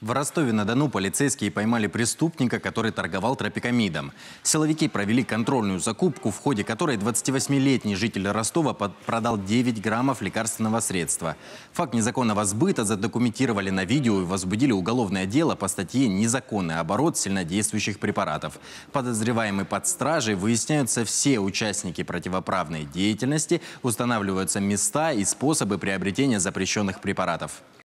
В Ростове-на-Дону полицейские поймали преступника, который торговал тропикамидом. Силовики провели контрольную закупку, в ходе которой 28-летний житель Ростова продал 9 граммов лекарственного средства. Факт незаконного сбыта задокументировали на видео и возбудили уголовное дело по статье «Незаконный оборот сильнодействующих препаратов». Подозреваемый под стражей выясняются все участники противоправной деятельности, устанавливаются места и способы приобретения запрещенных препаратов.